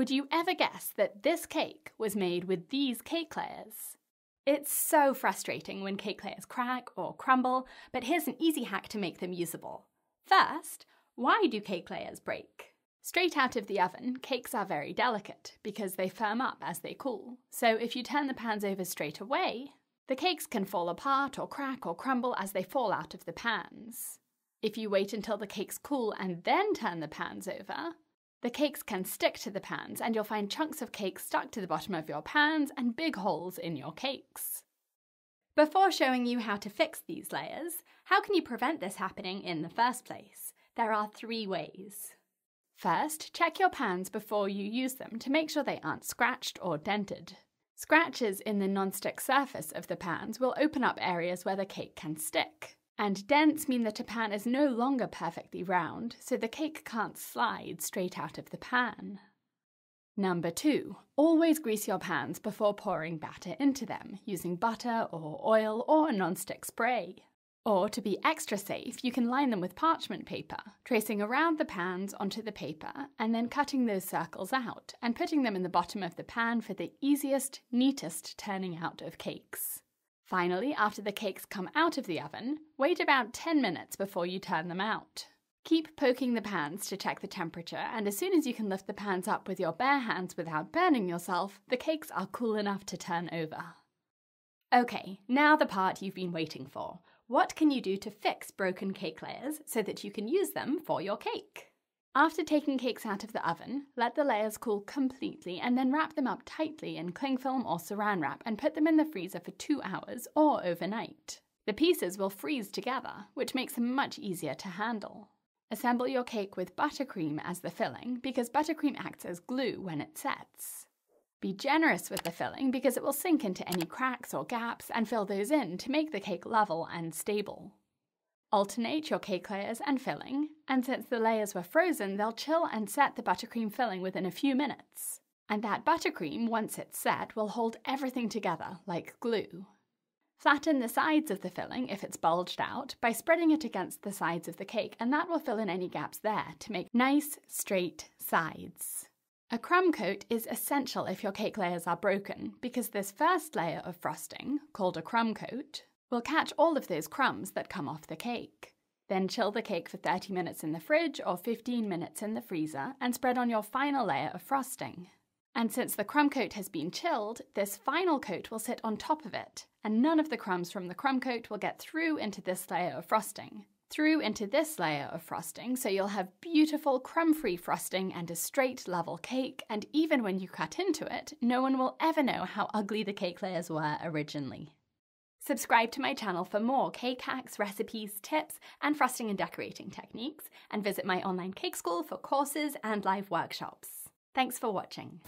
Would you ever guess that this cake was made with these cake layers? It's so frustrating when cake layers crack or crumble, but here's an easy hack to make them usable. First, why do cake layers break? Straight out of the oven, cakes are very delicate because they firm up as they cool. So if you turn the pans over straight away, the cakes can fall apart or crack or crumble as they fall out of the pans. If you wait until the cakes cool and then turn the pans over, the cakes can stick to the pans and you'll find chunks of cake stuck to the bottom of your pans and big holes in your cakes. Before showing you how to fix these layers, how can you prevent this happening in the first place? There are three ways. First, check your pans before you use them to make sure they aren't scratched or dented. Scratches in the non-stick surface of the pans will open up areas where the cake can stick. And dents mean that a pan is no longer perfectly round, so the cake can't slide straight out of the pan. Number two, always grease your pans before pouring batter into them, using butter or oil or a non-stick spray. Or to be extra safe, you can line them with parchment paper, tracing around the pans onto the paper and then cutting those circles out and putting them in the bottom of the pan for the easiest, neatest turning out of cakes. Finally, after the cakes come out of the oven, wait about 10 minutes before you turn them out. Keep poking the pans to check the temperature, and as soon as you can lift the pans up with your bare hands without burning yourself, the cakes are cool enough to turn over. Okay, now the part you've been waiting for. What can you do to fix broken cake layers so that you can use them for your cake? After taking cakes out of the oven, let the layers cool completely and then wrap them up tightly in cling film or saran wrap and put them in the freezer for two hours or overnight. The pieces will freeze together, which makes them much easier to handle. Assemble your cake with buttercream as the filling because buttercream acts as glue when it sets. Be generous with the filling because it will sink into any cracks or gaps and fill those in to make the cake level and stable. Alternate your cake layers and filling, and since the layers were frozen, they'll chill and set the buttercream filling within a few minutes. And that buttercream, once it's set, will hold everything together like glue. Flatten the sides of the filling if it's bulged out by spreading it against the sides of the cake, and that will fill in any gaps there to make nice, straight sides. A crumb coat is essential if your cake layers are broken because this first layer of frosting, called a crumb coat, will catch all of those crumbs that come off the cake. Then chill the cake for 30 minutes in the fridge or 15 minutes in the freezer and spread on your final layer of frosting. And since the crumb coat has been chilled, this final coat will sit on top of it, and none of the crumbs from the crumb coat will get through into this layer of frosting. Through into this layer of frosting, so you'll have beautiful crumb-free frosting and a straight level cake, and even when you cut into it, no one will ever know how ugly the cake layers were originally. Subscribe to my channel for more cake hacks, recipes, tips, and frosting and decorating techniques, and visit my online cake school for courses and live workshops. Thanks for watching.